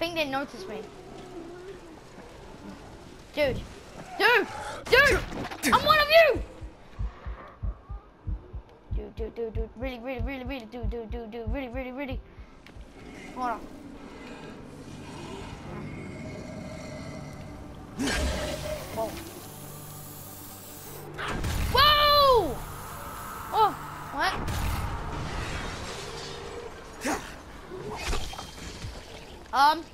thing didn't notice me. Dude. Dude! Dude! I'm one of you! Dude, dude, dude, dude. Really, really, really, really, dude, dude, dude, dude. Really, really, really. Hold on. Whoa. Whoa! Oh, what? Um.